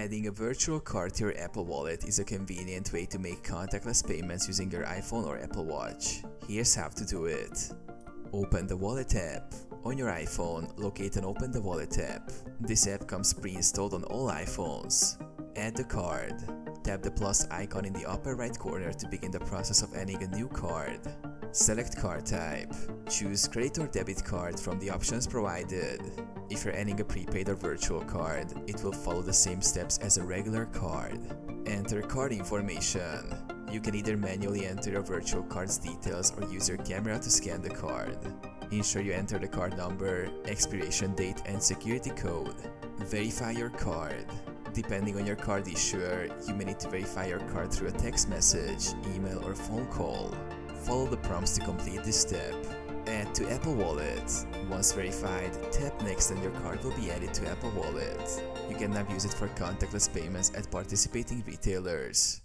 Adding a virtual card to your Apple Wallet is a convenient way to make contactless payments using your iPhone or Apple Watch. Here's how to do it. Open the Wallet app. On your iPhone, locate and open the Wallet app. This app comes pre-installed on all iPhones. Add the card. Tap the plus icon in the upper right corner to begin the process of adding a new card. Select card type. Choose credit or debit card from the options provided. If you're adding a prepaid or virtual card, it will follow the same steps as a regular card. Enter card information. You can either manually enter your virtual card's details or use your camera to scan the card. Ensure you enter the card number, expiration date, and security code. Verify your card. Depending on your card issuer, you may need to verify your card through a text message, email, or phone call. Follow the prompts to complete this step. Add to Apple Wallet. Once verified, tap next and your card will be added to Apple Wallet. You can now use it for contactless payments at participating retailers.